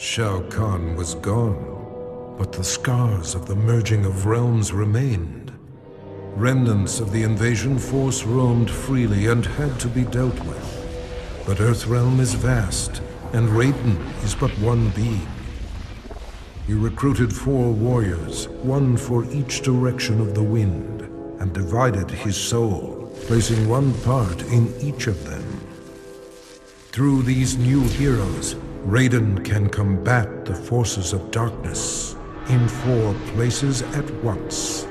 Shao Kahn was gone, but the scars of the merging of realms remained. Remnants of the invasion force roamed freely and had to be dealt with. But Earthrealm is vast, and Raiden is but one being. He recruited four warriors, one for each direction of the wind, and divided his soul, placing one part in each of them. Through these new heroes, Raiden can combat the forces of darkness in four places at once.